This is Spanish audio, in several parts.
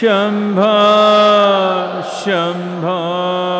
शम्भो शम्भो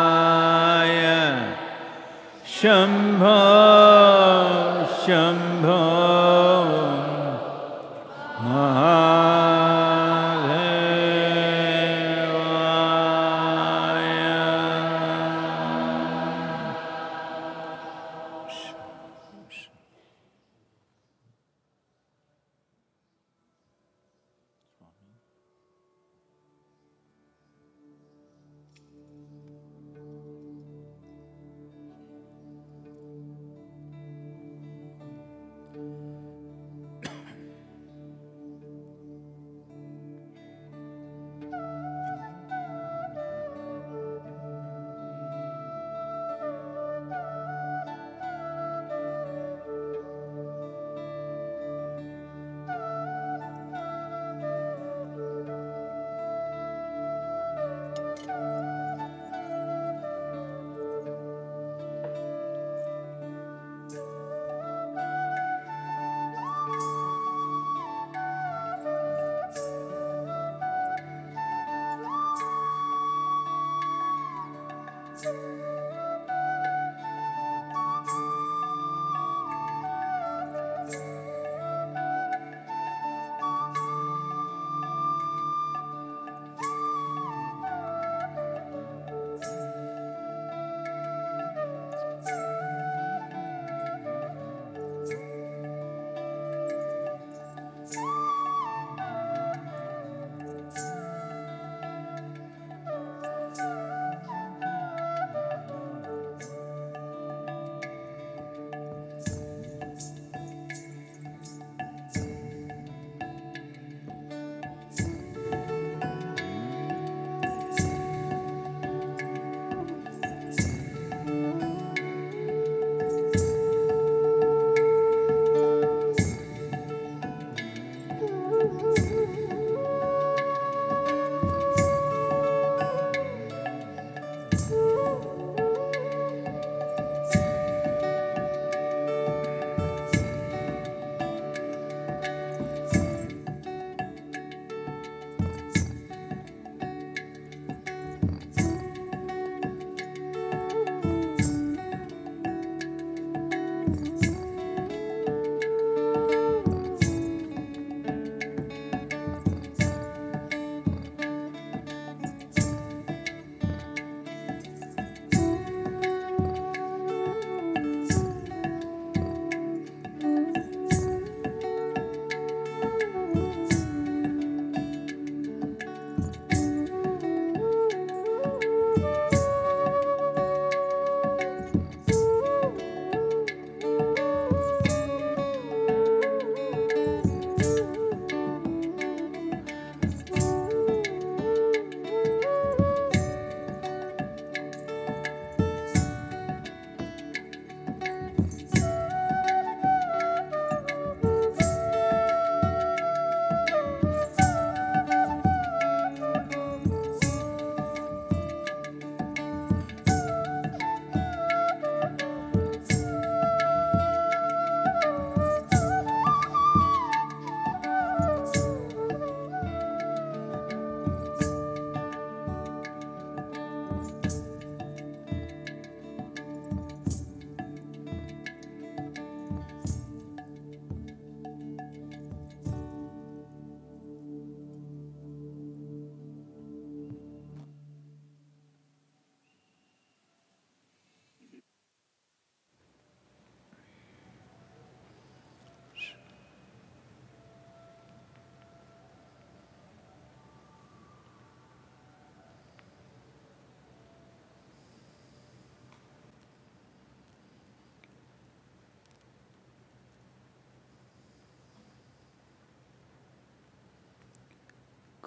सर्वेश्वराय शम्भो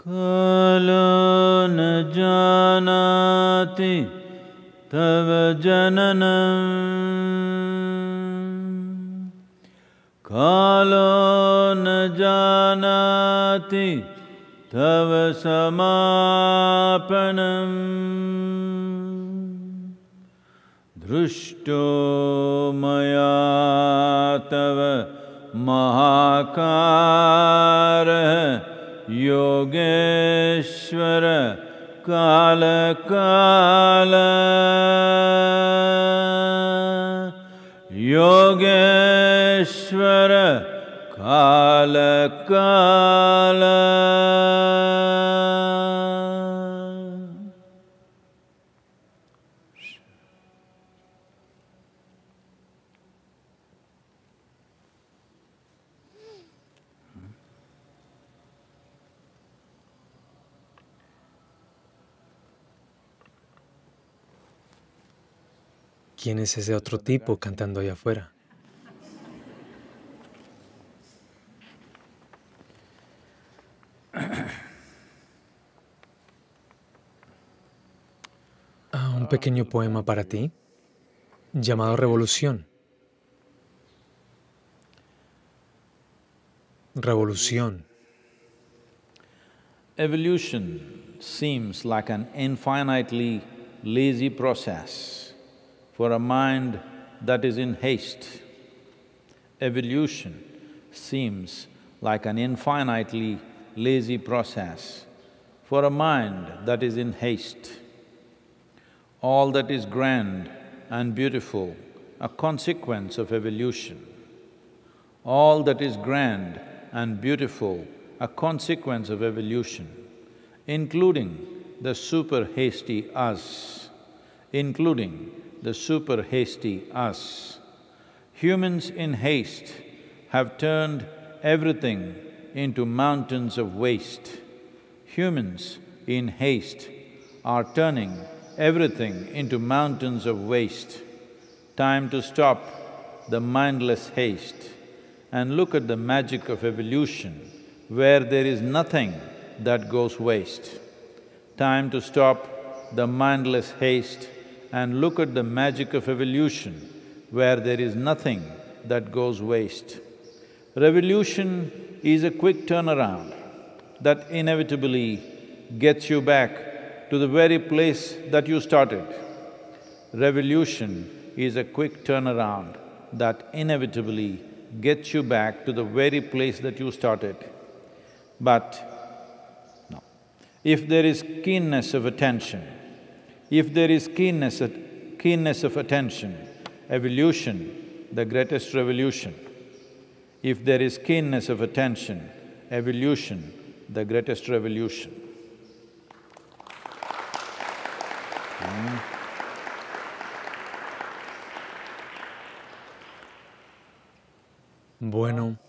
कालो न जानाति तव जननम्। कालो न जानाति तव समापनम्। दृष्टो मया तव महाकारः योगेश्वर काल काल योगेश्वर काल काला ¿Quién es ese otro tipo cantando allá afuera? Ah, un pequeño poema para ti llamado Revolución. Revolución. Evolution seems like an infinitely lazy process for a mind that is in haste. Evolution seems like an infinitely lazy process for a mind that is in haste. All that is grand and beautiful, a consequence of evolution. All that is grand and beautiful, a consequence of evolution, including the super hasty us, including the super hasty us. Humans in haste have turned everything into mountains of waste. Humans in haste are turning everything into mountains of waste. Time to stop the mindless haste and look at the magic of evolution where there is nothing that goes waste. Time to stop the mindless haste and look at the magic of evolution where there is nothing that goes waste. Revolution is a quick turnaround that inevitably gets you back to the very place that you started. Revolution is a quick turnaround that inevitably gets you back to the very place that you started. But, no. If there is keenness of attention, if there is keenness, at- keenness of attention, evolution, the greatest revolution. If there is keenness of attention, evolution, the greatest revolution. Bueno.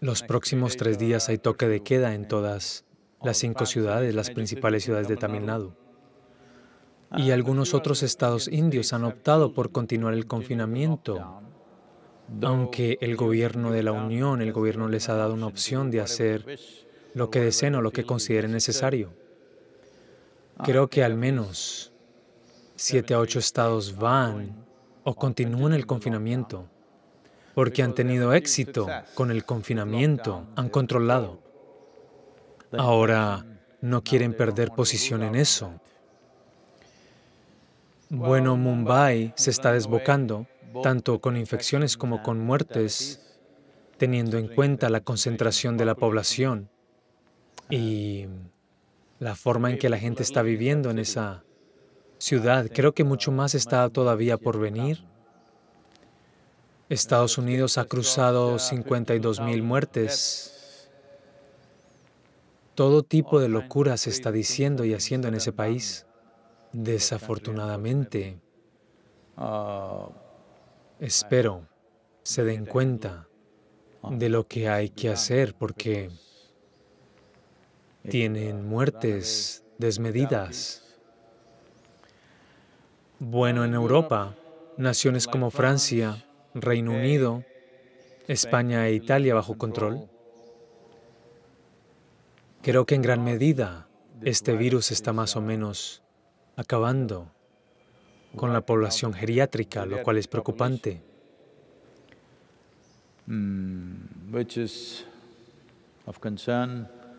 Los próximos tres días hay toque de queda en todas las cinco ciudades, las principales ciudades de Tamil Nadu. Y algunos otros estados indios han optado por continuar el confinamiento, aunque el gobierno de la Unión, el gobierno les ha dado una opción de hacer lo que deseen o lo que consideren necesario. Creo que al menos siete a ocho estados van o continúan el confinamiento porque han tenido éxito con el confinamiento, han controlado. Ahora no quieren perder posición en eso. Bueno, Mumbai se está desbocando, tanto con infecciones como con muertes, teniendo en cuenta la concentración de la población y la forma en que la gente está viviendo en esa ciudad. Creo que mucho más está todavía por venir. Estados Unidos ha cruzado 52 mil muertes. Todo tipo de locura se está diciendo y haciendo en ese país. Desafortunadamente, Uh, espero se den cuenta de lo que hay que hacer porque tienen muertes desmedidas. Bueno, en Europa, naciones como Francia, Reino Unido, España e Italia bajo control? Creo que en gran medida este virus está más o menos acabando con la población geriátrica, lo cual es preocupante.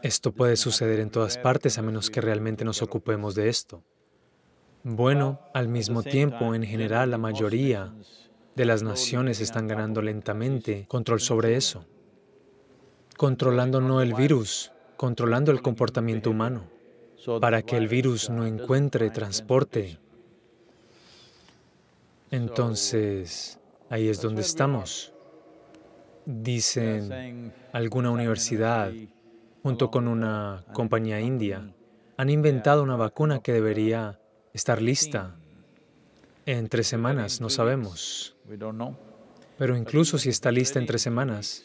Esto puede suceder en todas partes a menos que realmente nos ocupemos de esto. Bueno, al mismo tiempo, en general, la mayoría de las naciones están ganando lentamente control sobre eso, controlando no el virus, controlando el comportamiento humano, para que el virus no encuentre transporte. Entonces, ahí es donde estamos. Dicen alguna universidad, junto con una compañía india, han inventado una vacuna que debería estar lista en tres semanas, no sabemos. Pero incluso si está lista en tres semanas,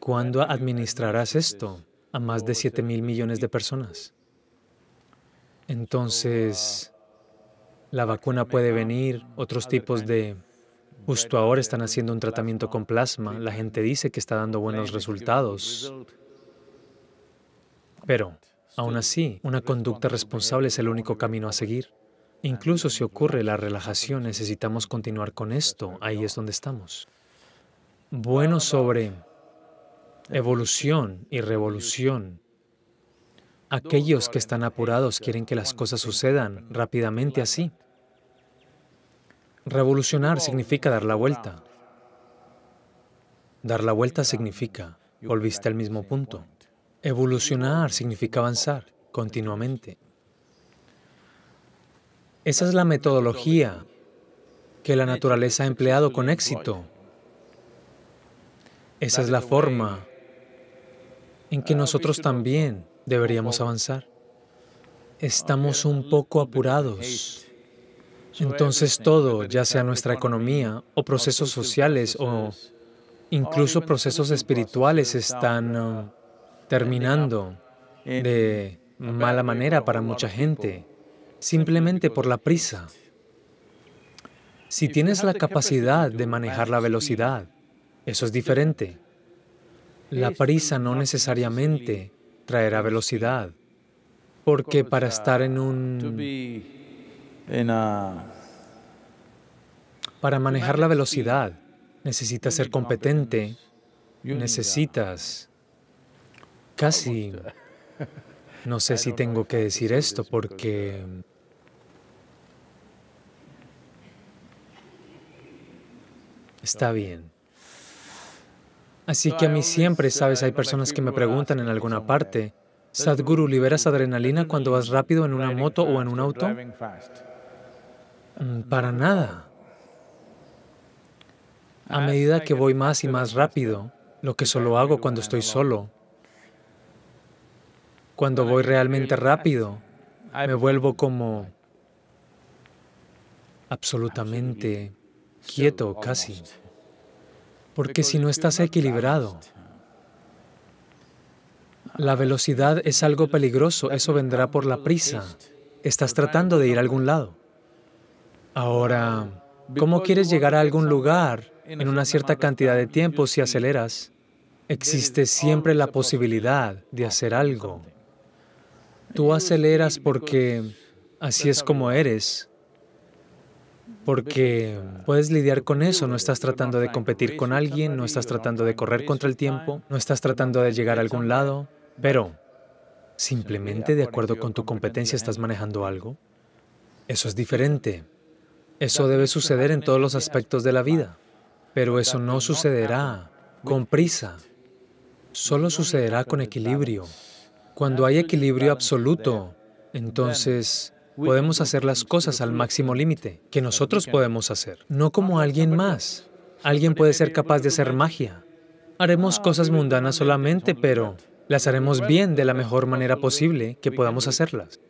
¿cuándo administrarás esto a más de 7 mil millones de personas? Entonces, la vacuna puede venir, otros tipos de... Justo ahora están haciendo un tratamiento con plasma, la gente dice que está dando buenos resultados. Pero, aún así, una conducta responsable es el único camino a seguir. Incluso si ocurre la relajación, necesitamos continuar con esto. Ahí es donde estamos. Bueno sobre evolución y revolución. Aquellos que están apurados quieren que las cosas sucedan rápidamente así. Revolucionar significa dar la vuelta. Dar la vuelta significa, volviste al mismo punto. Evolucionar significa avanzar continuamente. Esa es la metodología que la naturaleza ha empleado con éxito. Esa es la forma en que nosotros también deberíamos avanzar. Estamos un poco apurados. Entonces todo, ya sea nuestra economía o procesos sociales o incluso procesos espirituales, están uh, terminando de mala manera para mucha gente simplemente por la prisa. Si tienes la capacidad de manejar la velocidad, eso es diferente. La prisa no necesariamente traerá velocidad, porque para estar en un... Para manejar la velocidad, necesitas ser competente, necesitas casi... No sé si tengo que decir esto porque Está bien. Así que a mí siempre, sabes, hay personas que me preguntan en alguna parte, Sadhguru, ¿liberas adrenalina cuando vas rápido en una moto o en un auto? Mm, para nada. A medida que voy más y más rápido, lo que solo hago cuando estoy solo, cuando voy realmente rápido, me vuelvo como absolutamente quieto casi, porque si no estás equilibrado, la velocidad es algo peligroso, eso vendrá por la prisa. Estás tratando de ir a algún lado. Ahora, ¿cómo quieres llegar a algún lugar en una cierta cantidad de tiempo si aceleras? Existe siempre la posibilidad de hacer algo. Tú aceleras porque así es como eres, porque puedes lidiar con eso, no estás tratando de competir con alguien, no estás tratando de correr contra el tiempo, no estás tratando de llegar a algún lado, pero simplemente de acuerdo con tu competencia estás manejando algo. Eso es diferente. Eso debe suceder en todos los aspectos de la vida, pero eso no sucederá con prisa, solo sucederá con equilibrio. Cuando hay equilibrio absoluto, entonces Podemos hacer las cosas al máximo límite que nosotros podemos hacer, no como alguien más. Alguien puede ser capaz de hacer magia. Haremos cosas mundanas solamente, pero las haremos bien de la mejor manera posible que podamos hacerlas.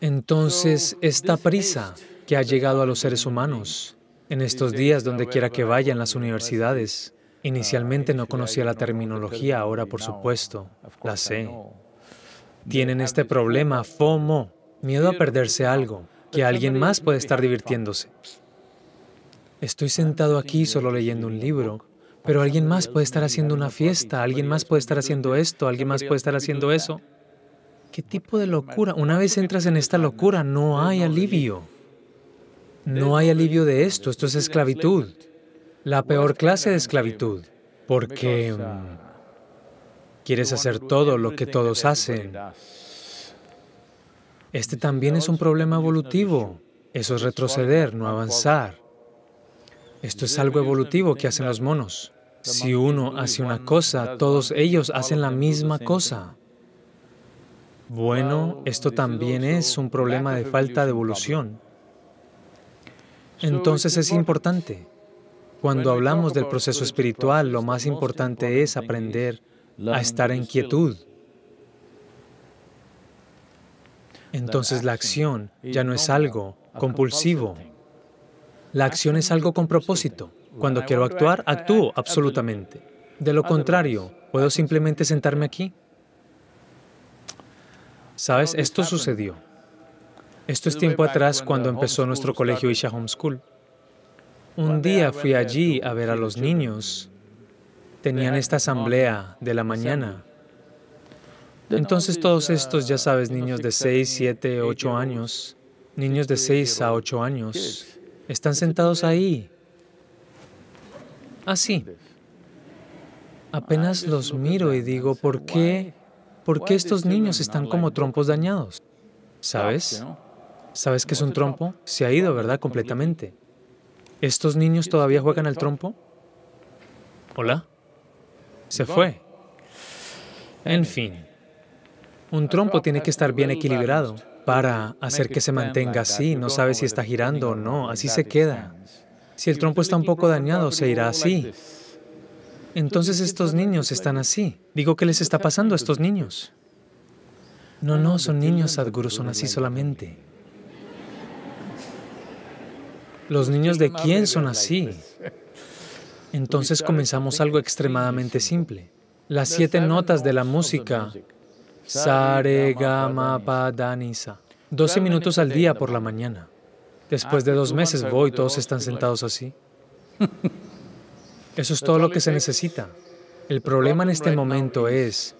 Entonces, esta prisa que ha llegado a los seres humanos en estos días, donde quiera que vayan las universidades, inicialmente no conocía la terminología, ahora por supuesto la sé tienen este problema, FOMO, miedo a perderse algo, que alguien más puede estar divirtiéndose. Estoy sentado aquí solo leyendo un libro, Pero alguien más puede estar haciendo una fiesta, alguien más puede estar haciendo esto, alguien más puede estar haciendo eso. ¿Qué tipo de locura? Una vez entras en esta locura, no hay alivio. No hay alivio de esto, esto es esclavitud. La peor clase de esclavitud, porque mm, quieres hacer todo lo que todos hacen. Este también es un problema evolutivo. Eso es retroceder, no avanzar. Esto es algo evolutivo que hacen los monos. Si uno hace una cosa, todos ellos hacen la misma cosa. Bueno, esto también es un problema de falta de evolución. Entonces es importante. Cuando hablamos del proceso espiritual, lo más importante es aprender a estar en quietud. Entonces la acción ya no es algo compulsivo. La acción es algo con propósito. Cuando quiero actuar, actúo absolutamente. De lo contrario, ¿puedo simplemente sentarme aquí? ¿Sabes? Esto sucedió. Esto es tiempo atrás cuando empezó nuestro colegio Isha Homeschool. Un día fui allí a ver a los niños. Tenían esta asamblea de la mañana. Entonces todos estos, ya sabes, niños de 6, 7, 8 años, niños de 6 a 8 años, están sentados ahí Así. Apenas los miro y digo, ¿por qué? ¿Por qué estos niños están como trompos dañados? ¿Sabes? ¿Sabes qué es un trompo? Se ha ido, ¿verdad? Completamente. ¿Estos niños todavía juegan al trompo? ¿Hola? Se fue. En fin, un trompo tiene que estar bien equilibrado para hacer que se mantenga así. No sabe si está girando o no, así se queda. Si el trompo está un poco dañado, se irá así. Entonces estos niños están así. Digo, ¿qué les está pasando a estos niños? No, no, son niños, Sadhguru, son así solamente. ¿Los niños de quién son así? Entonces comenzamos algo extremadamente simple. Las siete notas de la música. Sare, gama, pa, minutos al día por la mañana. Después de dos meses voy, todos están sentados así. Eso es todo lo que se necesita. El problema en este momento es,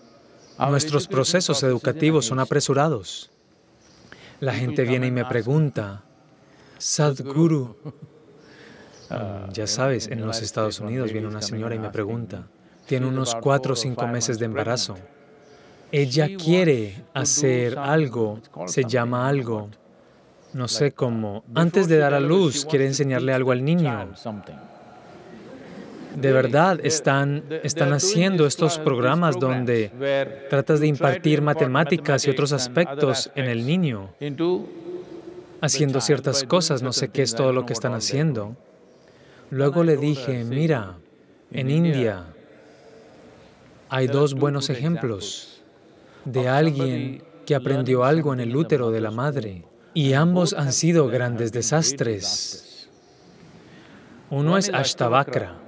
nuestros procesos educativos son apresurados. La gente viene y me pregunta, Sadhguru, ah, ya sabes, en los Estados Unidos viene una señora y me pregunta, tiene unos cuatro o cinco meses de embarazo. Ella quiere hacer algo, se llama algo, no sé cómo, antes de dar a luz, quiere enseñarle algo al niño. De verdad, están, están haciendo estos programas donde tratas de impartir matemáticas y otros aspectos en el niño, haciendo ciertas cosas, no sé qué es todo lo que están haciendo. Luego le dije, mira, en India hay dos buenos ejemplos de alguien que aprendió algo en el útero de la madre. Y ambos han sido grandes desastres. Uno es Ashtavakra.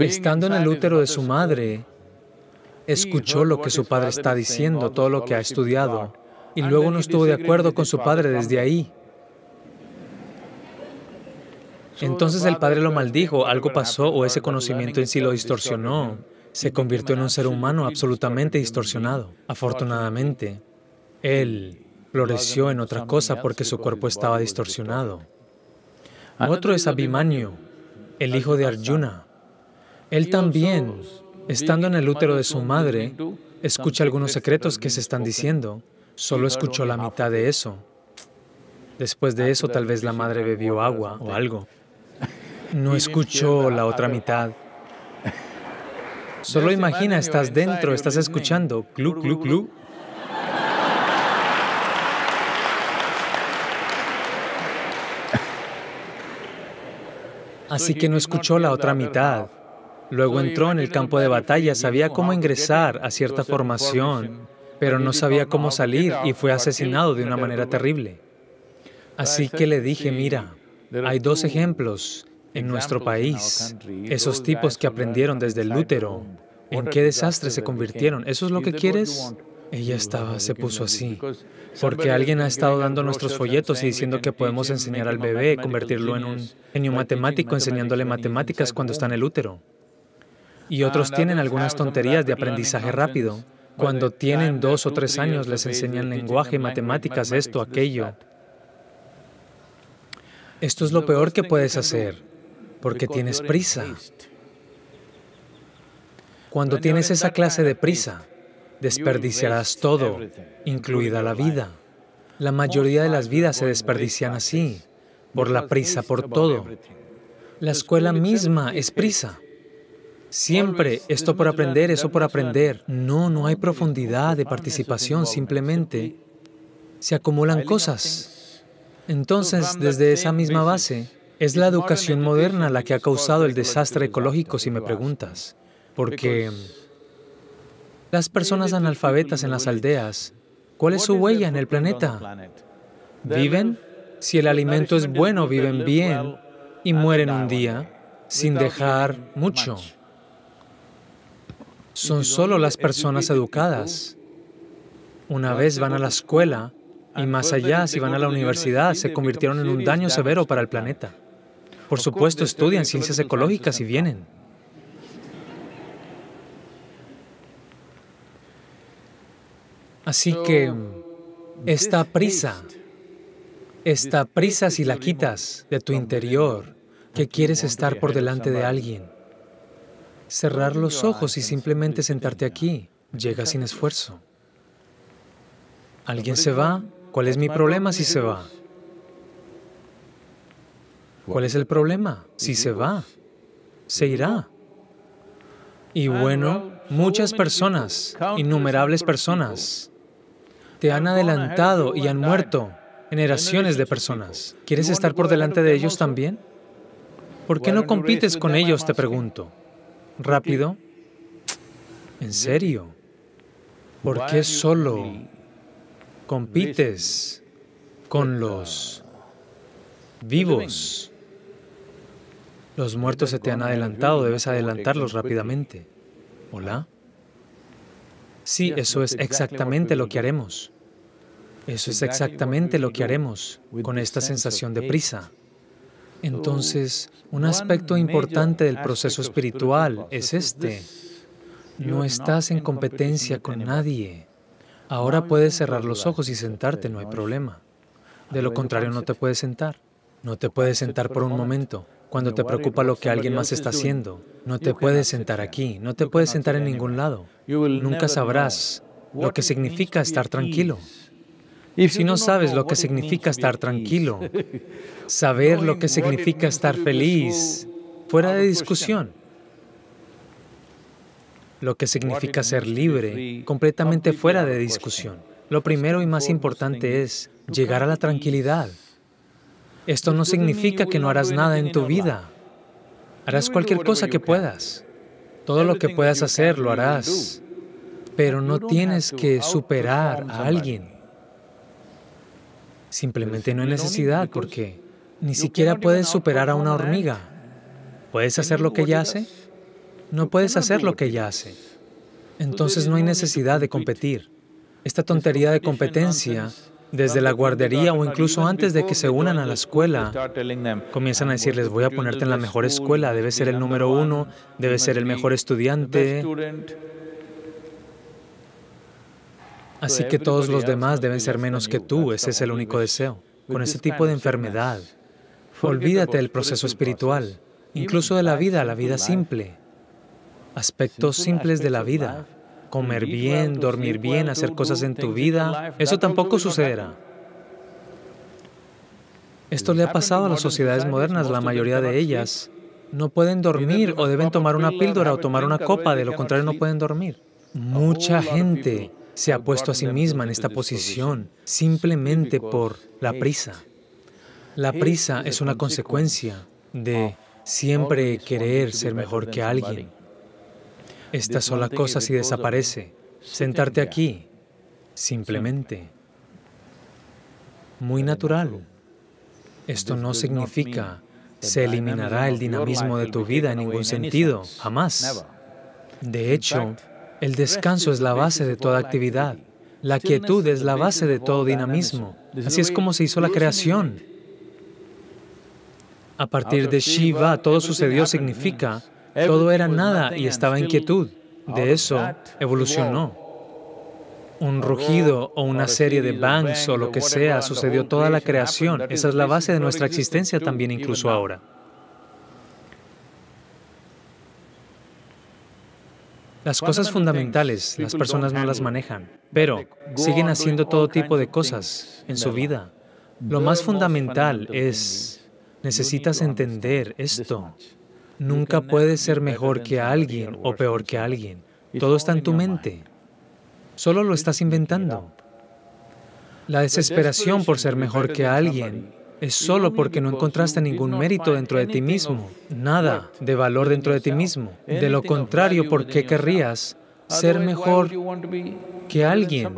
Estando en el útero de su madre, escuchó lo que su padre está diciendo, todo lo que ha estudiado, y luego no estuvo de acuerdo con su padre desde ahí. Entonces el padre lo maldijo, algo pasó o ese conocimiento en sí lo distorsionó. Se convirtió en un ser humano absolutamente distorsionado. Afortunadamente, él floreció en otra cosa porque su cuerpo estaba distorsionado. Otro es Abhimanyu, el hijo de Arjuna. Él también, estando en el útero de su madre, escucha algunos secretos que se están diciendo. Solo escuchó la mitad de eso. Después de eso, tal vez la madre bebió agua o algo. No escuchó la otra mitad. Solo imagina, estás dentro, estás escuchando, clu, clu, clu. Así que no escuchó la otra mitad. Luego entró en el campo de batalla, sabía cómo ingresar a cierta formación, pero no sabía cómo salir y fue asesinado de una manera terrible. Así que le dije, mira, hay dos ejemplos en nuestro país, esos tipos que aprendieron desde el útero, ¿en qué desastre se convirtieron? ¿Eso es lo que quieres? Ella estaba, se puso así, porque alguien ha estado dando nuestros folletos y diciendo que podemos enseñar al bebé, convertirlo en un genio matemático, enseñándole matemáticas cuando está en el útero. Y otros tienen algunas tonterías de aprendizaje rápido. Cuando tienen dos o tres años les enseñan lenguaje, matemáticas, esto, aquello. Esto es lo peor que puedes hacer, porque tienes prisa. Cuando tienes esa clase de prisa, desperdiciarás todo, incluida la vida. La mayoría de las vidas se desperdician así, por la prisa, por todo. La escuela misma es prisa. Siempre esto por aprender, eso por aprender. No, no hay profundidad de participación, simplemente se acumulan cosas. Entonces, desde esa misma base, es la educación moderna la que ha causado el desastre ecológico, si me preguntas, porque las personas analfabetas en las aldeas, ¿cuál es su huella en el planeta? ¿Viven? Si el alimento es bueno, viven bien y mueren un día sin dejar mucho. Son solo las personas educadas. Una vez van a la escuela y más allá, si van a la universidad, se convirtieron en un daño severo para el planeta. Por supuesto, estudian ciencias ecológicas y vienen. Así que esta prisa, esta prisa si la quitas de tu interior, que quieres estar por delante de alguien, cerrar los ojos y simplemente sentarte aquí, llega sin esfuerzo. ¿Alguien se va? ¿Cuál es mi problema si se va? ¿Cuál es el problema? Si se va, se irá. Y bueno, muchas personas, innumerables personas, te han adelantado y han muerto generaciones de personas. ¿Quieres estar por delante de ellos también? ¿Por qué no compites con ellos, te pregunto? ¿Rápido? ¿En serio? ¿Por qué solo compites con los vivos? Los muertos se te han adelantado, debes adelantarlos rápidamente. ¿Hola? Sí, eso es exactamente lo que haremos. Eso es exactamente lo que haremos con esta sensación de prisa. Entonces, un aspecto importante del proceso espiritual es este. No estás en competencia con nadie. Ahora puedes cerrar los ojos y sentarte, no hay problema. De lo contrario, no te puedes sentar. No te puedes sentar por un momento. Cuando te preocupa lo que alguien más está haciendo, no te puedes sentar aquí, no te puedes sentar en ningún lado. Nunca sabrás lo que significa estar tranquilo. Si no sabes lo que significa estar tranquilo, saber lo que significa estar feliz, fuera de discusión. Lo que significa ser libre, completamente fuera de discusión. Lo primero y más importante es llegar a la tranquilidad. Esto no significa que no harás nada en tu vida. Harás cualquier cosa que puedas. Todo lo que puedas hacer lo harás. Pero no tienes que superar a alguien. Simplemente no hay necesidad porque ni siquiera puedes superar a una hormiga. ¿Puedes hacer lo que ella hace? No puedes hacer lo que ella hace. Entonces no hay necesidad de competir. Esta tontería de competencia desde la guardería o incluso antes de que se unan a la escuela, comienzan a decirles, voy a ponerte en la mejor escuela, debes ser el número uno, debes ser el mejor estudiante. Así que todos los demás deben ser menos que tú, ese es el único deseo. Con ese tipo de enfermedad, olvídate del proceso espiritual, incluso de la vida, la vida simple, aspectos simples de la vida comer bien, dormir bien, hacer cosas en tu vida, eso tampoco sucederá. Esto le ha pasado a las sociedades modernas, la mayoría de ellas no pueden dormir o deben tomar una píldora o tomar una copa, de lo contrario no pueden dormir. Mucha gente se ha puesto a sí misma en esta posición simplemente por la prisa. La prisa es una consecuencia de siempre querer ser mejor que alguien. Esta sola cosa si desaparece. Sentarte aquí, simplemente. Muy natural. Esto no significa se eliminará el dinamismo de tu vida en ningún sentido, jamás. De hecho, el descanso es la base de toda actividad. La quietud es la base de todo dinamismo. Así es como se hizo la creación. A partir de Shiva, todo sucedió significa, todo era nada y estaba en quietud. De eso evolucionó. Un rugido o una serie de bangs o lo que sea, sucedió toda la creación. Esa es la base de nuestra existencia también incluso ahora. Las cosas fundamentales, las personas no las manejan, pero siguen haciendo todo tipo de cosas en su vida. Lo más fundamental es, necesitas entender esto. Nunca puedes ser mejor que alguien o peor que alguien. Todo está en tu mente. Solo lo estás inventando. La desesperación por ser mejor que alguien es solo porque no encontraste ningún mérito dentro de ti mismo, nada de valor dentro de ti mismo. De lo contrario, ¿por qué querrías ser mejor que alguien?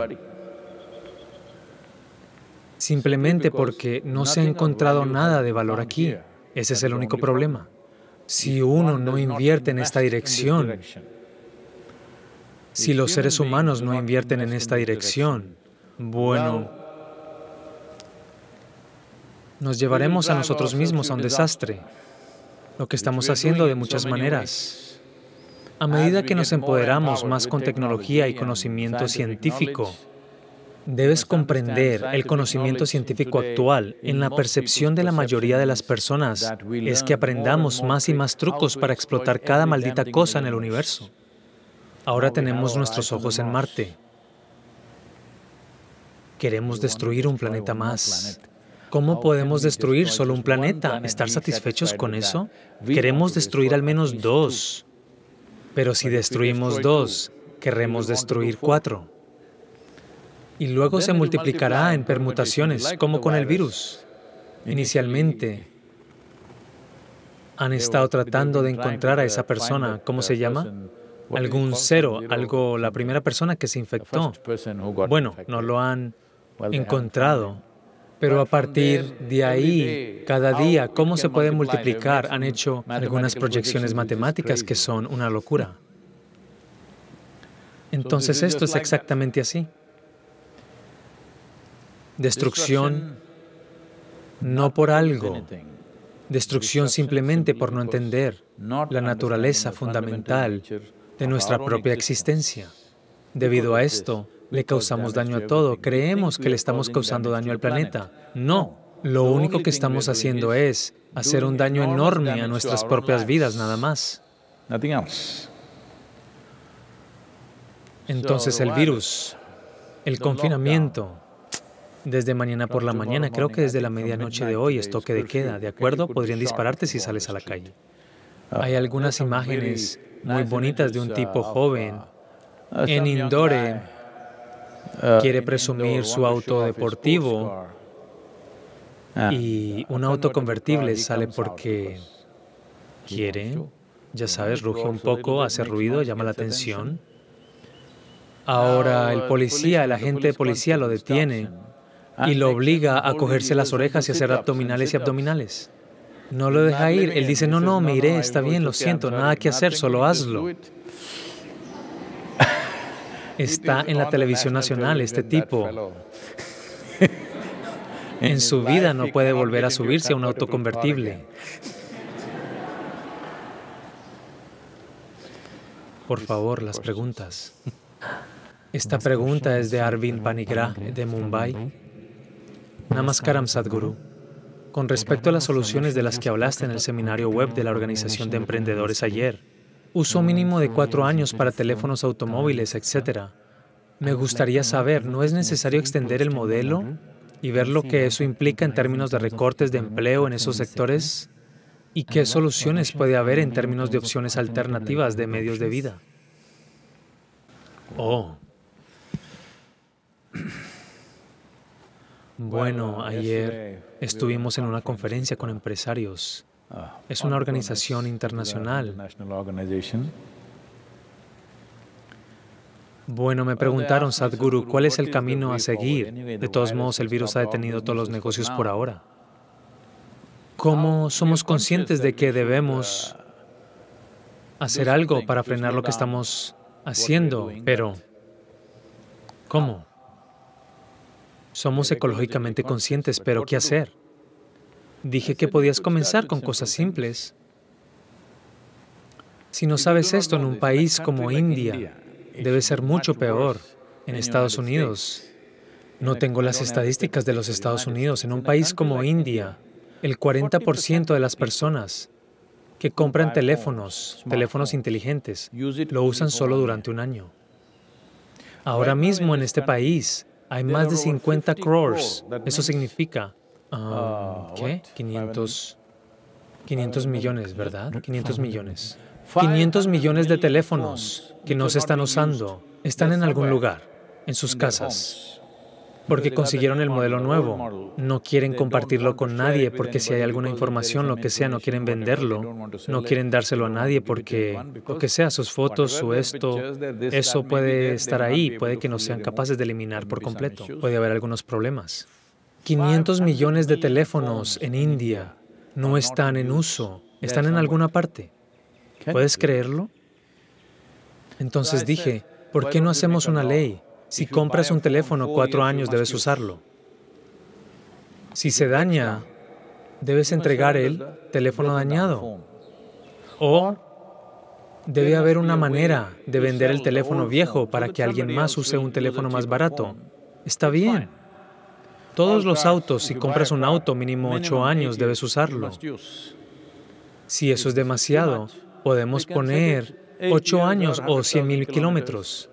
Simplemente porque no se ha encontrado nada de valor aquí. Ese es el único problema. Si uno no invierte en esta dirección, si los seres humanos no invierten en esta dirección, bueno, nos llevaremos a nosotros mismos a un desastre, lo que estamos haciendo de muchas maneras. A medida que nos empoderamos más con tecnología y conocimiento científico, debes comprender el conocimiento científico actual en la percepción de la mayoría de las personas es que aprendamos más y más trucos para explotar cada maldita cosa en el universo. Ahora tenemos nuestros ojos en Marte. Queremos destruir un planeta más. ¿Cómo podemos destruir solo un planeta? ¿Estar satisfechos con eso? Queremos destruir al menos dos. Pero si destruimos dos, querremos destruir cuatro. Y luego se multiplicará en permutaciones, como con el virus. Inicialmente, han estado tratando de encontrar a esa persona, ¿cómo se llama? Algún cero, algo, la primera persona que se infectó. Bueno, no lo han encontrado, pero a partir de ahí, cada día, ¿cómo se puede multiplicar? Han hecho algunas proyecciones matemáticas que son una locura. Entonces esto es exactamente así. Destrucción no por algo, destrucción simplemente por no entender la naturaleza fundamental de nuestra propia existencia. Debido a esto, le causamos daño a todo. Creemos que le estamos causando daño al planeta. No, lo único que estamos haciendo es hacer un daño enorme a nuestras propias vidas, nada más. Entonces el virus, el confinamiento, desde mañana por la mañana, creo que desde la medianoche de hoy es toque de queda, ¿de acuerdo? Podrían dispararte si sales a la calle. Hay algunas imágenes muy bonitas de un tipo joven en Indore Uh, quiere presumir su auto deportivo ah. y un auto convertible sale porque quiere, ya sabes, ruge un poco, hace ruido, llama la atención. Ahora el policía, el agente de policía lo detiene y lo obliga a cogerse las orejas y hacer abdominales y abdominales. No lo deja ir. Él dice, no, no, me iré, está bien, lo siento, nada que hacer, solo hazlo está en la televisión nacional, este tipo. En su vida no puede volver a subirse a un auto convertible. Por favor, las preguntas. Esta pregunta es de Arvind Panigra, de Mumbai. Namaskaram Sadhguru. Con respecto a las soluciones de las que hablaste en el seminario web de la Organización de Emprendedores ayer, uso mínimo de cuatro años para teléfonos automóviles, etc. Me gustaría saber, ¿no es necesario extender el modelo y ver lo que eso implica en términos de recortes de empleo en esos sectores? ¿Y qué soluciones puede haber en términos de opciones alternativas de medios de vida? Oh. Bueno, ayer estuvimos en una conferencia con empresarios es una organización internacional. Bueno, me preguntaron, Sadhguru, ¿cuál es el camino a seguir? De todos modos, el virus ha detenido todos los negocios por ahora. ¿Cómo somos conscientes de que debemos hacer algo para frenar lo que estamos haciendo? Pero, ¿cómo? Somos ecológicamente conscientes, pero ¿qué hacer? Dije que podías comenzar con cosas simples. Si no sabes esto en un país como India, debe ser mucho peor. En Estados Unidos, no tengo las estadísticas de los Estados Unidos. En un país como India, el 40% de las personas que compran teléfonos, teléfonos inteligentes, lo usan solo durante un año. Ahora mismo en este país hay más de 50 crores. Eso significa, ah, ¿qué? 500, 500 millones, ¿verdad? 500 millones. 500 millones de teléfonos que no se están usando están en algún lugar, en sus casas porque consiguieron el modelo nuevo. No quieren compartirlo con nadie porque si hay alguna información, lo que sea, no quieren venderlo, no quieren dárselo a nadie porque lo que sea, sus fotos, su esto, eso puede estar ahí, puede que no sean capaces de eliminar por completo. Puede haber algunos problemas. 500 millones de teléfonos en India no están en uso, están en alguna parte. ¿Puedes creerlo? Entonces dije, ¿por qué no hacemos una ley? Si compras un teléfono cuatro años, debes usarlo. Si se daña, debes entregar el teléfono dañado. O debe haber una manera de vender el teléfono viejo para que alguien más use un teléfono más barato. Está bien. Todos los autos, si compras un auto mínimo ocho años, debes usarlo. Si eso es demasiado, podemos poner ocho años o cien mil kilómetros.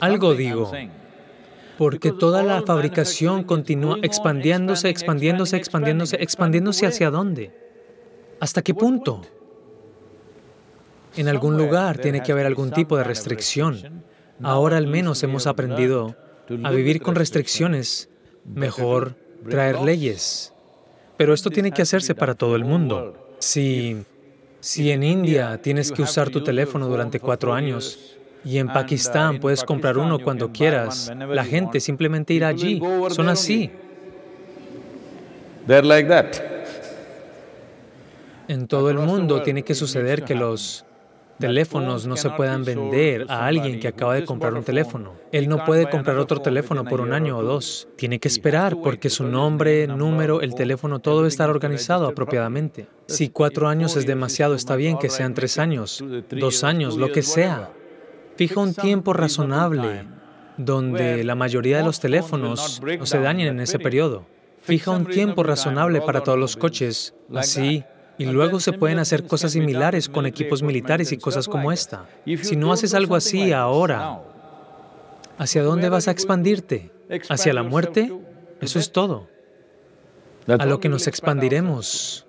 Algo digo, porque toda la fabricación continúa expandiéndose, expandiéndose, expandiéndose, expandiéndose hacia dónde? ¿Hasta qué punto? En algún lugar tiene que haber algún tipo de restricción. Ahora al menos hemos aprendido a vivir con restricciones, mejor traer leyes. Pero esto tiene que hacerse para todo el mundo. Si, si en India tienes que usar tu teléfono durante cuatro años, y en Pakistán puedes comprar uno cuando quieras. La gente simplemente irá allí. Son así. En todo el mundo tiene que suceder que los teléfonos no se puedan vender a alguien que acaba de comprar un teléfono. Él no puede comprar otro teléfono por un año o dos. Tiene que esperar porque su nombre, número, el teléfono, todo debe estar organizado apropiadamente. Si cuatro años es demasiado, está bien que sean tres años, dos años, lo que sea. Fija un tiempo razonable donde la mayoría de los teléfonos no se dañen en ese periodo. Fija un tiempo razonable para todos los coches, así, y luego se pueden hacer cosas similares con equipos militares y cosas como esta. Si no haces algo así ahora, ¿hacia dónde vas a expandirte? ¿Hacia la muerte? Eso es todo. A lo que nos expandiremos.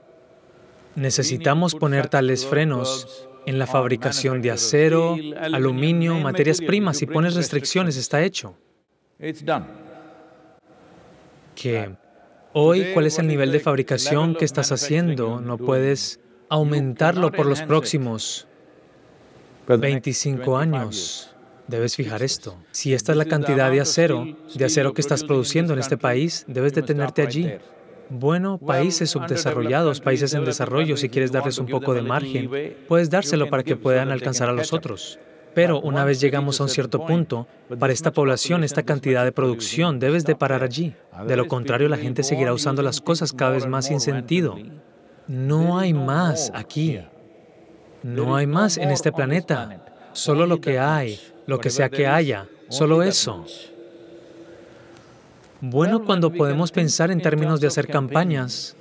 Necesitamos poner tales frenos en la fabricación de acero, aluminio, materias primas. Si pones restricciones, está hecho. Que hoy, ¿cuál es el nivel de fabricación que estás haciendo? No puedes aumentarlo por los próximos 25 años. Debes fijar esto. Si esta es la cantidad de acero, de acero que estás produciendo en este país, debes detenerte allí. Bueno, países subdesarrollados, países en desarrollo, si quieres darles un poco de margen, puedes dárselo para que puedan alcanzar a los otros. Pero una vez llegamos a un cierto punto, para esta población, esta cantidad de producción, debes de parar allí. De lo contrario, la gente seguirá usando las cosas cada vez más sin sentido. No hay más aquí. No hay más en este planeta. Solo lo que hay, lo que sea que haya, solo eso. Bueno, cuando podemos pensar en términos de hacer campañas.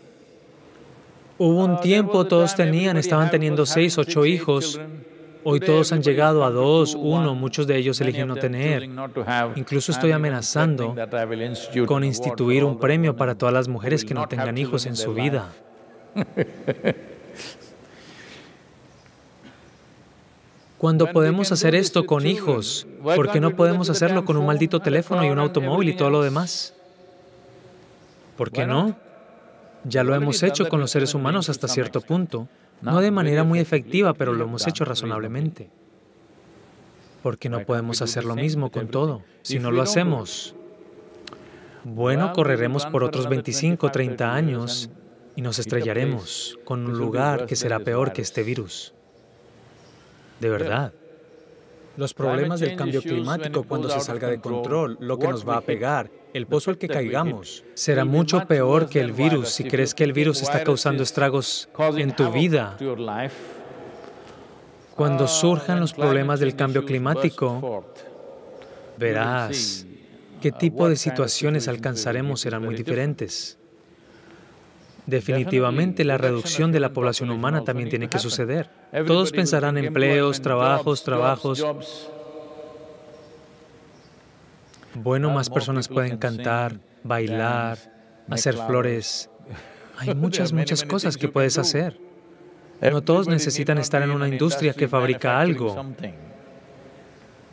Hubo un tiempo, todos tenían, estaban teniendo seis, ocho hijos. Hoy todos han llegado a dos, uno, muchos de ellos eligen no tener. Incluso estoy amenazando con instituir un premio para todas las mujeres que no tengan hijos en su vida. Cuando podemos hacer esto con hijos, ¿por qué no podemos hacerlo con un maldito teléfono y un automóvil y todo lo demás? ¿Por qué no? Ya lo hemos hecho con los seres humanos hasta cierto punto, no de manera muy efectiva, pero lo hemos hecho razonablemente. ¿Por qué no podemos hacer lo mismo con todo? Si no lo hacemos, bueno, correremos por otros 25, 30 años y nos estrellaremos con un lugar que será peor que este virus de verdad. Los problemas del cambio climático cuando se salga de control, lo que nos va a pegar, el pozo al que caigamos, será mucho peor que el virus si crees que el virus está causando estragos en tu vida. Cuando surjan los problemas del cambio climático, verás qué tipo de situaciones alcanzaremos serán muy diferentes. Definitivamente la reducción de la población humana también tiene que suceder. Todos pensarán empleos, trabajos, trabajos. Bueno, más personas pueden cantar, bailar, hacer flores. Hay muchas, muchas cosas que puedes hacer. No todos necesitan estar en una industria que fabrica algo.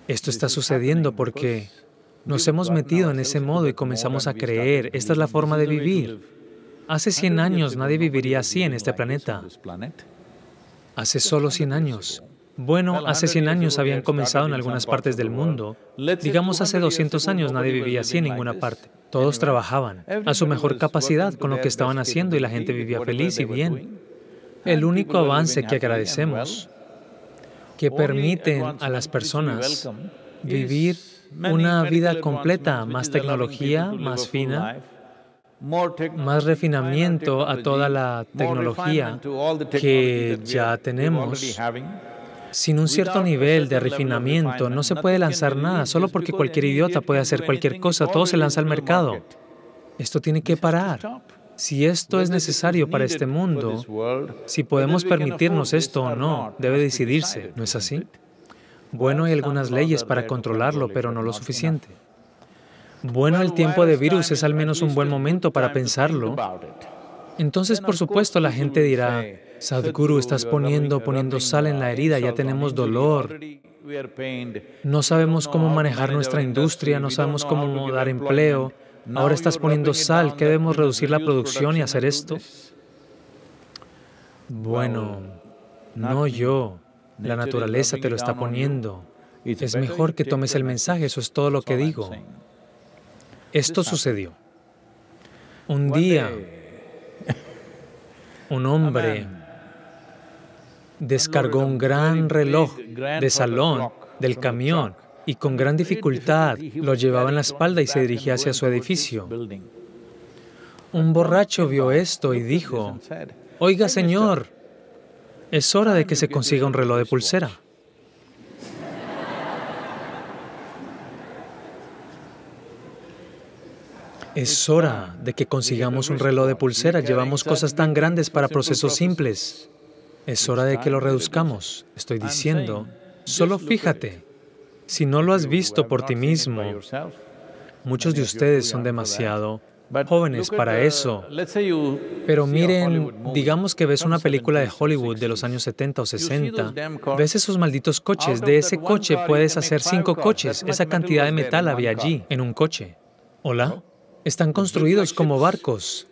Esto está sucediendo porque nos hemos metido en ese modo y comenzamos a creer, esta es la forma de vivir. Hace 100 años nadie viviría así en este planeta. Hace solo 100 años. Bueno, hace 100 años habían comenzado en algunas partes del mundo. Digamos, hace 200 años nadie vivía así en ninguna parte. Todos trabajaban a su mejor capacidad con lo que estaban haciendo y la gente vivía feliz y bien. El único avance que agradecemos, que permiten a las personas vivir una vida completa, más tecnología, más fina, más refinamiento a toda la tecnología que ya tenemos. Sin un cierto nivel de refinamiento no se puede lanzar nada, solo porque cualquier idiota puede hacer cualquier cosa, todo se lanza al mercado. Esto tiene que parar. Si esto es necesario para este mundo, si podemos permitirnos esto o no, debe decidirse, ¿no es así? Bueno, hay algunas leyes para controlarlo, pero no lo suficiente. Bueno, el tiempo de virus es al menos un buen momento para pensarlo. Entonces, por supuesto, la gente dirá, Sadhguru, estás poniendo, poniendo sal en la herida, ya tenemos dolor. No sabemos cómo manejar nuestra industria, no sabemos cómo dar empleo. Ahora estás poniendo sal, ¿qué debemos reducir la producción y hacer esto? Bueno, no yo, la naturaleza te lo está poniendo. Es mejor que tomes el mensaje, eso es todo lo que digo. Esto sucedió. Un día, un hombre descargó un gran reloj de salón del camión y con gran dificultad lo llevaba en la espalda y se dirigía hacia su edificio. Un borracho vio esto y dijo, oiga señor, es hora de que se consiga un reloj de pulsera. Es hora de que consigamos un reloj de pulsera. Llevamos cosas tan grandes para procesos simples. Es hora de que lo reduzcamos. Estoy diciendo, solo fíjate, si no lo has visto por ti mismo, muchos de ustedes son demasiado jóvenes para eso. Pero miren, digamos que ves una película de Hollywood de los años 70 o 60, ves esos malditos coches, de ese coche puedes hacer cinco coches, esa cantidad de metal había allí, en un coche. ¿Hola? Están construidos como barcos.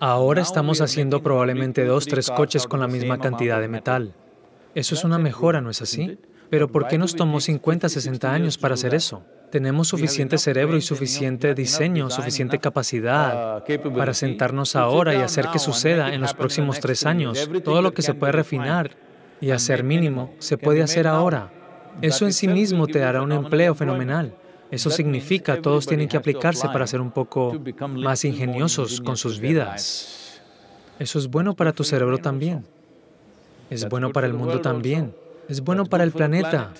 Ahora estamos haciendo probablemente dos, tres coches con la misma cantidad de metal. Eso es una mejora, ¿no es así? Pero ¿por qué nos tomó 50, 60 años para hacer eso? Tenemos suficiente cerebro y suficiente diseño, suficiente capacidad para sentarnos ahora y hacer que suceda en los próximos tres años. Todo lo que se puede refinar y hacer mínimo se puede hacer ahora. Eso en sí mismo te dará un empleo fenomenal. Eso significa todos tienen que aplicarse para ser un poco más ingeniosos con sus vidas. Eso es bueno para tu cerebro también. Es bueno para el mundo también. Es bueno para el planeta.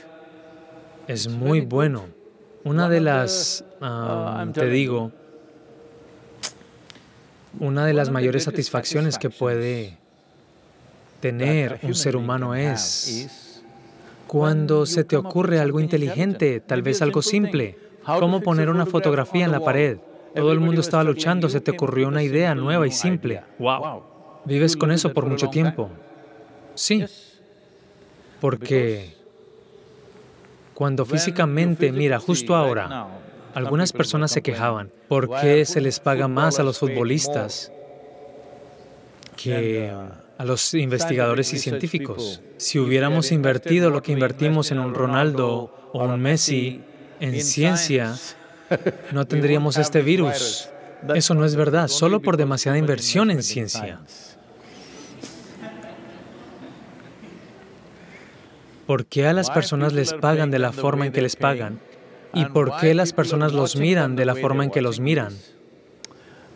Es muy bueno. Una de las, ah, te digo, una de las mayores satisfacciones que puede tener un ser humano es cuando se te ocurre algo inteligente, tal vez algo simple, como poner una fotografía en la pared. Todo el mundo estaba luchando, se te ocurrió una idea nueva y simple. ¡Wow! ¿Vives con eso por mucho tiempo? Sí. Porque cuando físicamente, mira, justo ahora, algunas personas se quejaban, ¿por qué se les paga más a los futbolistas que a los investigadores y científicos. Si hubiéramos invertido lo que invertimos en un Ronaldo o un Messi en ciencia, no tendríamos este virus. Eso no es verdad, solo por demasiada inversión en ciencia. ¿Por qué a las personas les pagan de la forma en que les pagan? ¿Y por qué las personas los miran de la forma en que los miran?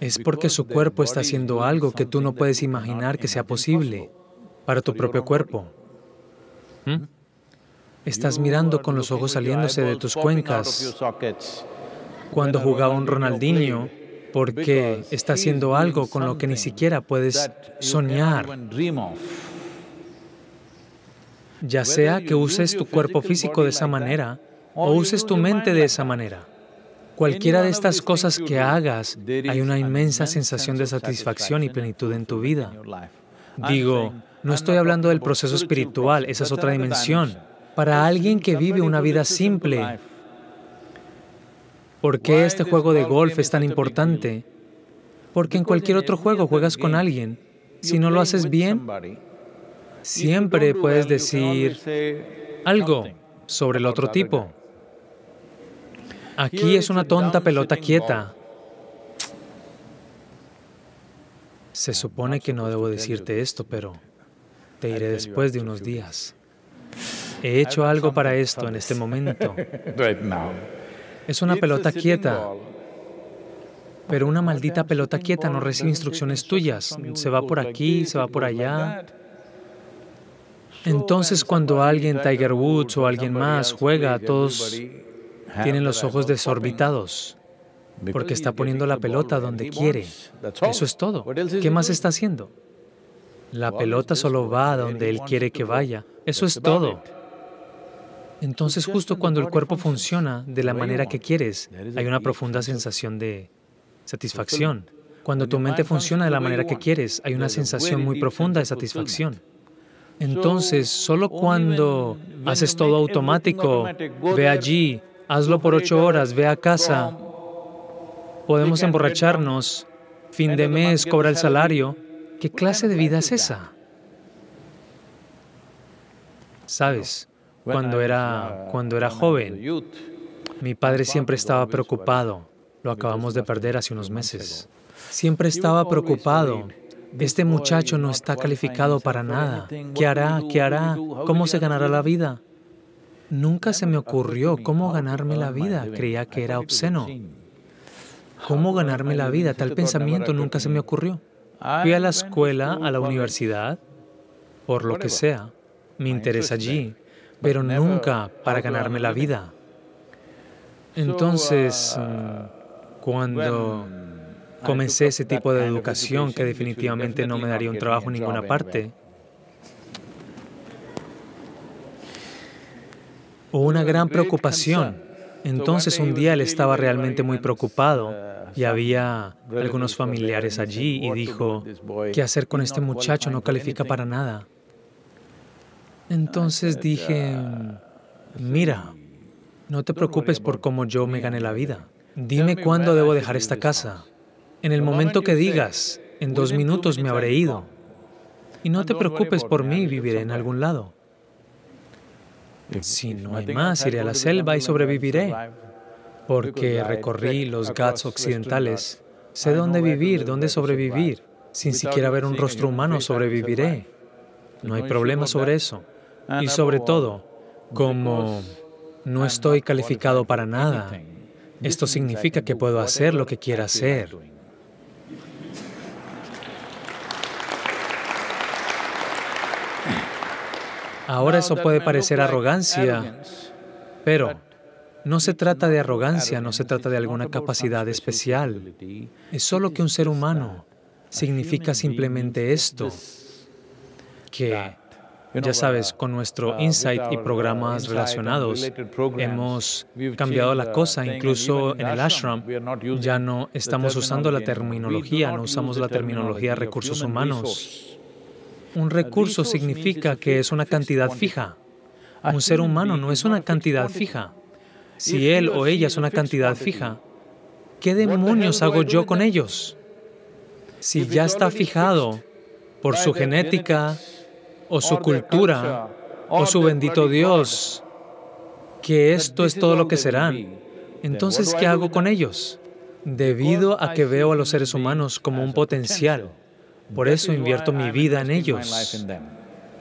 Es porque su cuerpo está haciendo algo que tú no puedes imaginar que sea posible para tu propio cuerpo. ¿Mm? Estás mirando con los ojos saliéndose de tus cuencas. Cuando jugaba un Ronaldinho, porque está haciendo algo con lo que ni siquiera puedes soñar. Ya sea que uses tu cuerpo físico de esa manera o uses tu mente de esa manera. Cualquiera de estas cosas que hagas, hay una inmensa sensación de satisfacción y plenitud en tu vida. Digo, no estoy hablando del proceso espiritual, esa es otra dimensión. Para alguien que vive una vida simple, ¿por qué este juego de golf es tan importante? Porque en cualquier otro juego juegas con alguien. Si no lo haces bien, siempre puedes decir algo sobre el otro tipo. Aquí es una tonta pelota quieta. Se supone que no debo decirte esto, pero te diré después de unos días. He hecho algo para esto en este momento. Es una pelota quieta, pero una maldita pelota quieta no recibe instrucciones tuyas. Se va por aquí, se va por allá. Entonces cuando alguien, Tiger Woods o alguien más, juega, todos tienen los ojos desorbitados porque está poniendo la pelota donde quiere. Eso es todo. ¿Qué más está haciendo? La pelota solo va donde él quiere que vaya. Eso es todo. Entonces, justo cuando el cuerpo funciona de la manera que quieres, hay una profunda sensación de satisfacción. Cuando tu mente funciona de la manera que quieres, hay una sensación muy profunda de satisfacción. Entonces, solo cuando haces todo automático, ve allí, hazlo por ocho horas, ve a casa, podemos emborracharnos, fin de mes, cobra el salario. ¿Qué clase de vida es esa? Sabes, cuando era, cuando era joven, mi padre siempre estaba preocupado. Lo acabamos de perder hace unos meses. Siempre estaba preocupado. Este muchacho no está calificado para nada. ¿Qué hará? ¿Qué hará? ¿Cómo se ganará la vida? Nunca se me ocurrió cómo ganarme la vida. Creía que era obsceno. ¿Cómo ganarme la vida? Tal pensamiento nunca se me ocurrió. Fui a la escuela, a la universidad, por lo que sea. Me interesa allí, pero nunca para ganarme la vida. Entonces, mm, cuando comencé ese tipo de educación que definitivamente no me daría un trabajo en ninguna parte, hubo una gran preocupación. Entonces un día él estaba realmente muy preocupado y había algunos familiares allí y dijo, ¿qué hacer con este muchacho? No califica para nada. Entonces dije, mira, no te preocupes por cómo yo me gane la vida. Dime cuándo debo dejar esta casa. En el momento que digas, en dos minutos me habré ido. Y no te preocupes por mí, viviré en algún lado. Si no hay más, iré a la selva y sobreviviré. Porque recorrí los Ghats occidentales. Sé dónde vivir, dónde sobrevivir. Sin siquiera ver un rostro humano, sobreviviré. No hay problema sobre eso. Y sobre todo, como no estoy calificado para nada, esto significa que puedo hacer lo que quiera hacer. Ahora eso puede parecer arrogancia, pero no se trata de arrogancia, no se trata de alguna capacidad especial. Es solo que un ser humano significa simplemente esto, que ya sabes, con nuestro insight y programas relacionados hemos cambiado la cosa, incluso en el ashram ya no estamos usando la terminología, no usamos la terminología recursos humanos. Un recurso significa que es una cantidad fija. Un ser humano no es una cantidad fija. Si él o ella es una cantidad fija, ¿qué demonios hago yo con ellos? Si ya está fijado por su genética, o su cultura o su bendito Dios, que esto es todo lo que serán. Entonces, ¿qué hago con ellos? Debido a que veo a los seres humanos como un potencial, por eso invierto mi vida en ellos.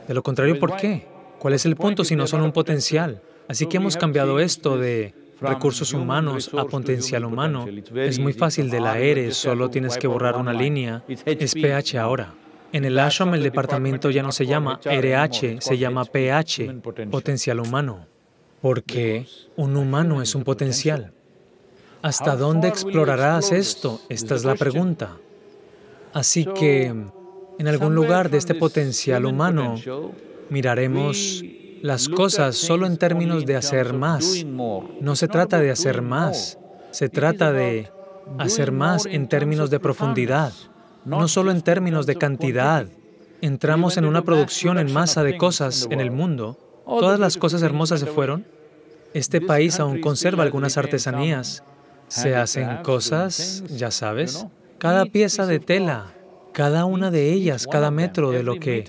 De lo contrario, ¿por qué? ¿Cuál es el punto si no son un potencial? Así que hemos cambiado esto de recursos humanos a potencial humano. Es muy fácil de la R, solo tienes que borrar una línea. Es pH ahora. En el ashram el departamento ya no se llama RH, se llama pH, potencial humano, porque un humano es un potencial. ¿Hasta dónde explorarás esto? Esta es la pregunta. Así que en algún lugar de este potencial humano miraremos las cosas solo en términos de hacer más. No se trata de hacer más, se trata de hacer más en términos de profundidad, no solo en términos de cantidad. Entramos en una producción en masa de cosas en el mundo. Todas las cosas hermosas se fueron. Este país aún conserva algunas artesanías. Se hacen cosas, ya sabes, cada pieza de tela, cada una de ellas, cada metro de lo que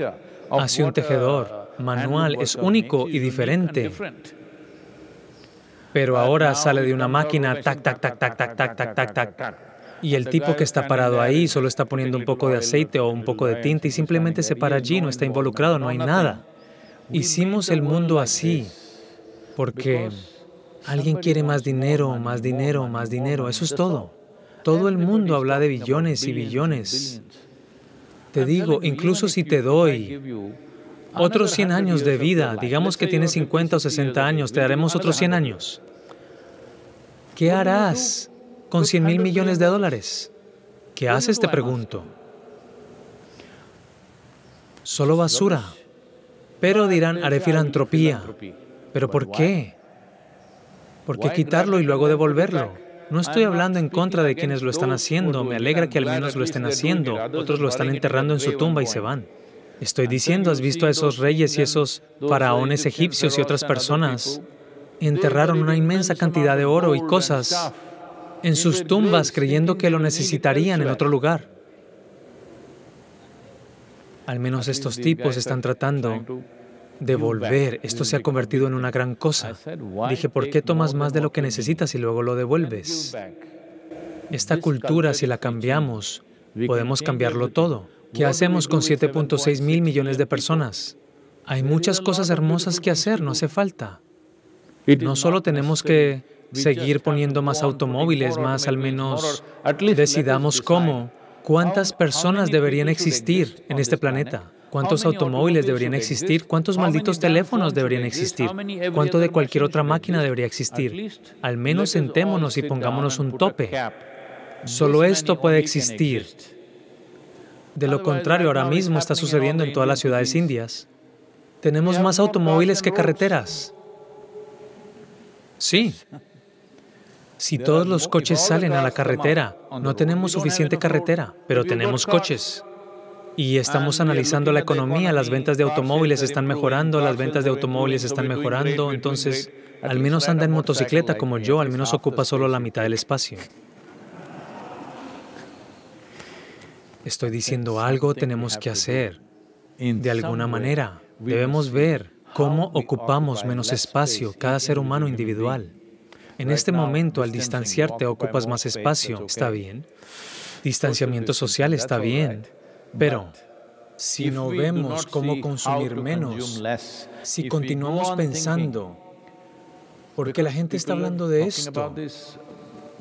hace un tejedor manual es único y diferente. Pero ahora sale de una máquina, tac, tac, tac, tac, tac, tac, tac, tac, tac. Y el tipo que está parado ahí solo está poniendo un poco de aceite o un poco de tinta y simplemente se para allí, no está involucrado, no hay nada. Hicimos el mundo así porque alguien quiere más dinero, más dinero, más dinero, eso es todo. Todo el mundo habla de billones y billones. Te digo, incluso si te doy otros 100 años de vida, digamos que tienes 50 o 60 años, te daremos otros 100 años. ¿Qué harás con 100 mil millones de dólares? ¿Qué haces, te pregunto? Solo basura. Pero dirán, haré filantropía. ¿Pero por qué? ¿Por qué quitarlo y luego devolverlo? No estoy hablando en contra de quienes lo están haciendo, me alegra que al menos lo estén haciendo, otros lo están enterrando en su tumba y se van. Estoy diciendo, has visto a esos reyes y esos faraones egipcios y otras personas. Enterraron una inmensa cantidad de oro y cosas en sus tumbas creyendo que lo necesitarían en otro lugar. Al menos estos tipos están tratando de volver. Esto se ha convertido en una gran cosa. Dije, ¿por qué tomas más de lo que necesitas y luego lo devuelves? Esta cultura, si la cambiamos, podemos cambiarlo todo. ¿Qué hacemos con 7.6 mil millones de personas? Hay muchas cosas hermosas que hacer, no hace falta. No solo tenemos que seguir poniendo más automóviles, más al menos decidamos cómo, cuántas personas deberían existir en este planeta. ¿Cuántos automóviles deberían existir? ¿Cuántos malditos teléfonos deberían existir? ¿Cuánto de cualquier otra máquina debería existir? Al menos sentémonos y pongámonos un tope. Solo esto puede existir. De lo contrario, ahora mismo está sucediendo en todas las ciudades indias. Tenemos más automóviles que carreteras. Sí. Si todos los coches salen a la carretera, no tenemos suficiente carretera, pero tenemos coches. Y estamos analizando la economía, las ventas de automóviles están mejorando, las ventas de automóviles están mejorando, entonces al menos anda en motocicleta como yo, al menos ocupa solo la mitad del espacio. Estoy diciendo algo tenemos que hacer. De alguna manera, debemos ver cómo ocupamos menos espacio cada ser humano individual. En este momento, al distanciarte, ocupas más espacio, está bien. Distanciamiento social está bien, pero si no vemos cómo consumir menos, si continuamos pensando, ¿por qué la gente está hablando de esto?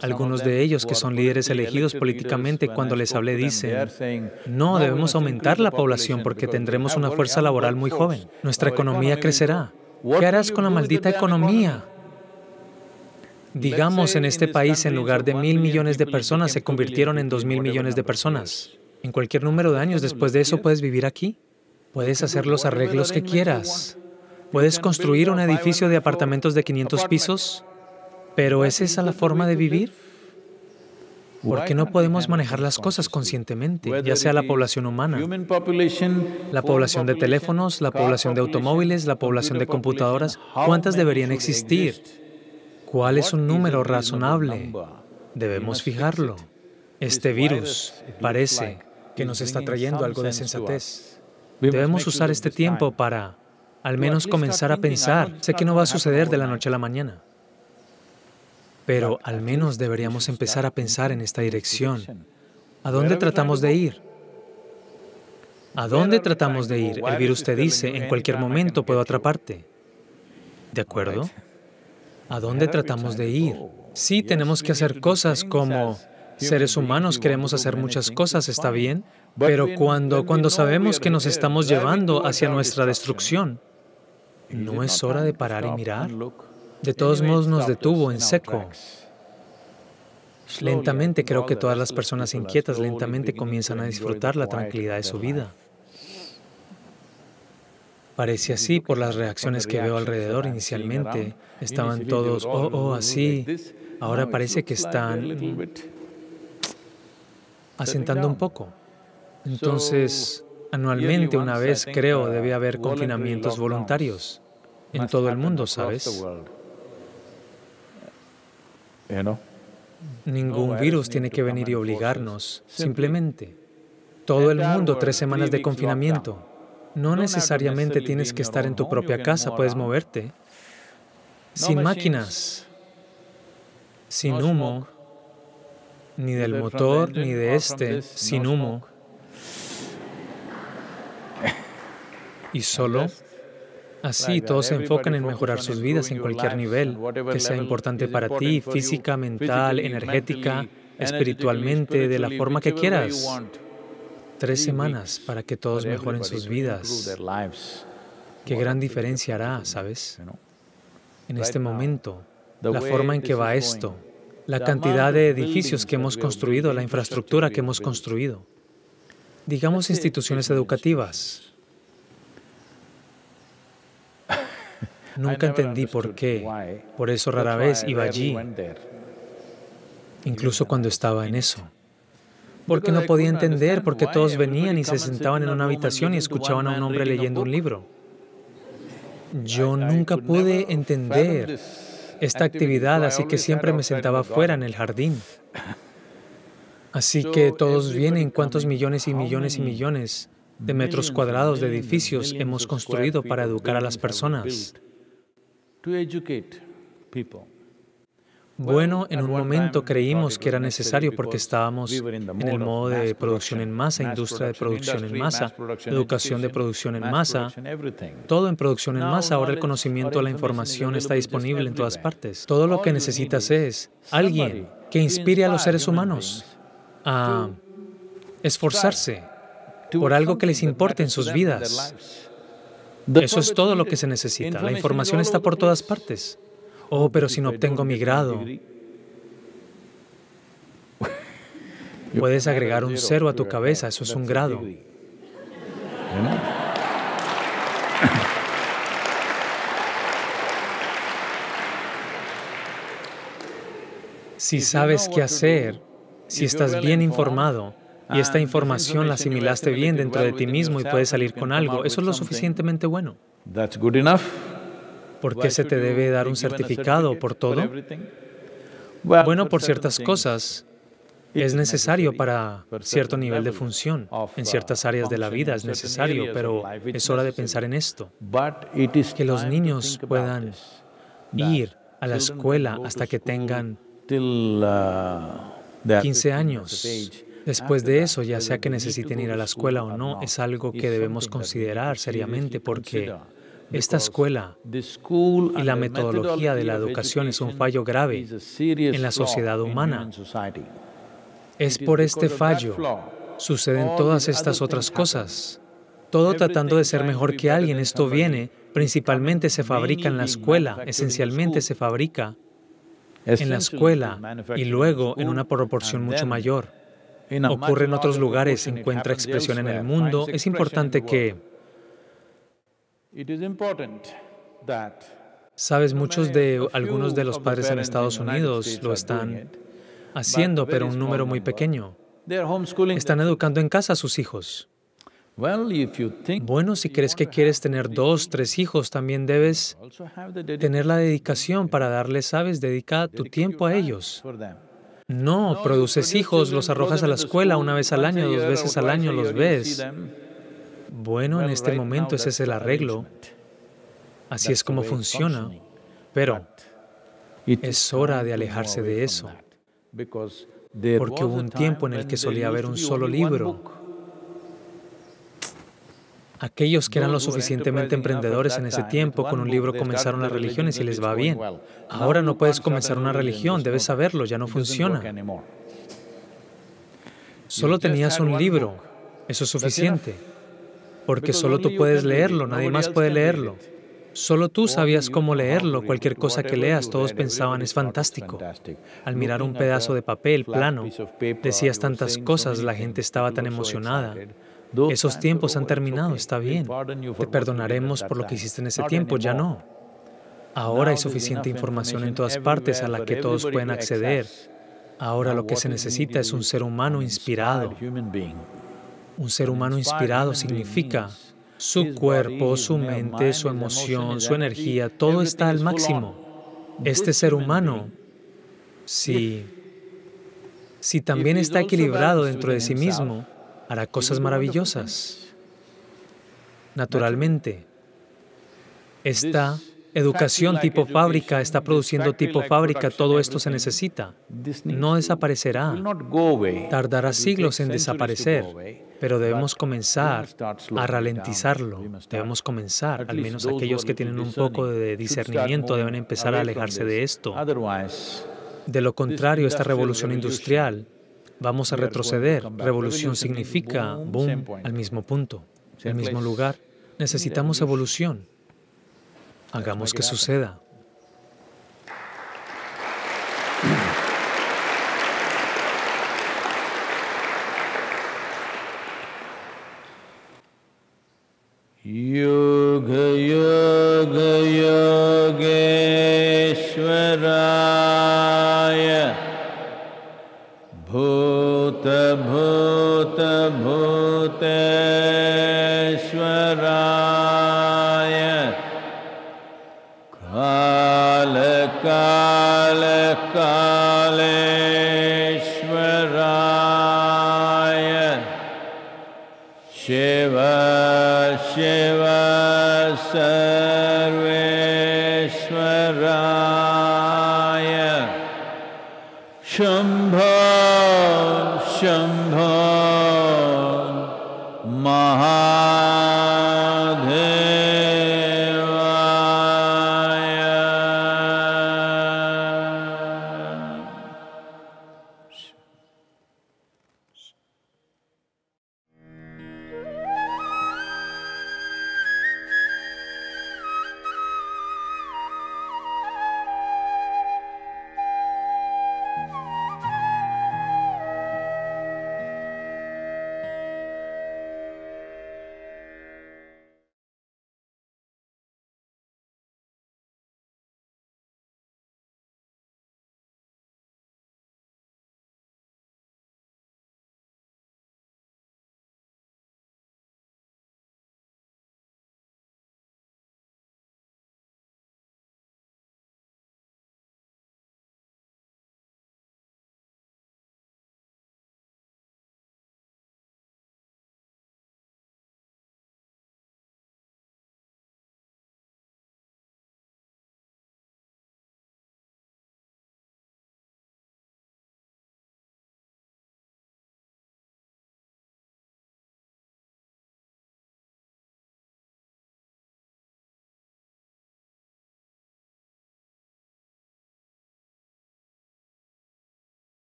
Algunos de ellos, que son líderes elegidos políticamente, cuando les hablé, dicen, no, debemos aumentar la población porque tendremos una fuerza laboral muy joven. Nuestra economía crecerá. ¿Qué harás con la maldita economía? Digamos, en este país, en lugar de mil millones de personas, se convirtieron en dos mil millones de personas. En cualquier número de años después de eso, ¿puedes vivir aquí? Puedes hacer los arreglos que quieras. Puedes construir un edificio de apartamentos de 500 pisos pero ¿es esa la forma de vivir? ¿Por qué no podemos manejar las cosas conscientemente, ya sea la población humana, la población de teléfonos, la población de automóviles, la población de computadoras? ¿Cuántas deberían existir? ¿Cuál es un número razonable? Debemos fijarlo. Este virus parece que nos está trayendo algo de sensatez. Debemos usar este tiempo para al menos comenzar a pensar. Sé que no va a suceder de la noche a la mañana. Pero al menos deberíamos empezar a pensar en esta dirección. ¿A dónde tratamos de ir? ¿A dónde tratamos de ir? El virus te dice, en cualquier momento puedo atraparte. ¿De acuerdo? ¿A dónde tratamos de ir? Sí, tenemos que hacer cosas como seres humanos, queremos hacer muchas cosas, está bien, pero cuando, cuando sabemos que nos estamos llevando hacia nuestra destrucción, ¿no es hora de parar y mirar? De todos modos nos detuvo en seco. Lentamente creo que todas las personas inquietas lentamente comienzan a disfrutar la tranquilidad de su vida. Parece así por las reacciones que veo alrededor inicialmente. Estaban todos, oh, oh, así. Ahora parece que están asentando un poco. Entonces, anualmente una vez creo debe haber confinamientos voluntarios en todo el mundo, ¿sabes? Ningún virus tiene que venir y obligarnos, simplemente. Todo el mundo, tres semanas de confinamiento. No necesariamente tienes que estar en tu propia casa, puedes moverte. Sin máquinas, sin humo, ni del motor, ni de este, sin humo. Y solo Así, todos se enfocan en mejorar sus vidas en cualquier nivel, que sea importante para ti, física, mental, energética, espiritualmente, de la forma que quieras. Tres semanas para que todos mejoren sus vidas. Qué gran diferencia hará, ¿sabes? En este momento, la forma en que va esto, la cantidad de edificios que hemos construido, la infraestructura que hemos construido, digamos instituciones educativas, Nunca entendí por qué. Por eso rara vez iba allí, incluso cuando estaba en eso. Porque no podía entender, porque todos venían y se sentaban en una habitación y escuchaban a un hombre leyendo un libro. Yo nunca pude entender esta actividad, así que siempre me sentaba afuera en el jardín. Así que todos vienen, cuántos millones y millones y millones de metros cuadrados de edificios hemos construido para educar a las personas. Bueno, en un momento creímos que era necesario porque estábamos en el modo de producción en masa, industria de producción en masa, educación de producción en masa, todo en producción en masa. Ahora el conocimiento, la información está disponible en todas partes. Todo lo que necesitas es alguien que inspire a los seres humanos a esforzarse por algo que les importe en sus vidas. Eso es todo lo que se necesita. La información está por todas partes. Oh, pero si no obtengo mi grado, puedes agregar un cero a tu cabeza, eso es un grado. Si sabes qué hacer, si estás bien informado, y esta información la asimilaste bien dentro de ti mismo y puedes salir con algo, eso es lo suficientemente bueno. ¿Por qué se te debe dar un certificado por todo? Bueno, por ciertas cosas. Es necesario para cierto nivel de función. En ciertas áreas de la vida es necesario, pero es hora de pensar en esto. Que los niños puedan ir a la escuela hasta que tengan 15 años Después de eso, ya sea que necesiten ir a la escuela o no, es algo que debemos considerar seriamente porque esta escuela y la metodología de la educación es un fallo grave en la sociedad humana. Es por este fallo suceden todas estas otras cosas. Todo tratando de ser mejor que alguien, esto viene, principalmente se fabrica en la escuela, esencialmente se fabrica en la escuela y luego en una proporción mucho mayor. ocurre en otros lugares, encuentra expresión en el mundo, es importante que... Sabes, muchos de algunos de los padres en Estados Unidos lo están haciendo, pero un número muy pequeño. Están educando en casa a sus hijos. Bueno, si crees que quieres tener dos, tres hijos, también debes tener la dedicación para darles, sabes, dedica tu tiempo a ellos. No, produces hijos, los arrojas a la escuela una vez al año, dos veces al año, los ves. Bueno, en este momento ese es el arreglo. Así es como funciona. Pero es hora de alejarse de eso. Porque hubo un tiempo en el que solía haber un solo libro. Aquellos que eran lo suficientemente emprendedores en ese tiempo con un libro comenzaron las religiones y les va bien. Ahora no puedes comenzar una religión, debes saberlo, ya no funciona. Solo tenías un libro, eso es suficiente, porque solo tú puedes leerlo, nadie más puede leerlo. Solo tú sabías cómo leerlo, cualquier cosa que leas, todos pensaban es fantástico. Al mirar un pedazo de papel plano, decías tantas cosas, la gente estaba tan emocionada. Esos tiempos han terminado, está bien. Te perdonaremos por lo que hiciste en ese tiempo, ya no. Ahora hay suficiente información en todas partes a la que todos pueden acceder. Ahora lo que se necesita es un ser humano inspirado. Un ser humano inspirado significa su cuerpo, su mente, su emoción, su energía, todo está al máximo. Este ser humano, si, si también está equilibrado dentro de sí mismo, hará cosas maravillosas. Naturalmente, esta educación tipo fábrica está produciendo tipo fábrica, todo esto se necesita. No desaparecerá. Tardará siglos en desaparecer, pero debemos comenzar a ralentizarlo. Debemos comenzar, al menos aquellos que tienen un poco de discernimiento deben empezar a alejarse de esto. De lo contrario, esta revolución industrial vamos a retroceder. Revolución significa boom al mismo punto, el mismo lugar. Necesitamos evolución. Hagamos que suceda.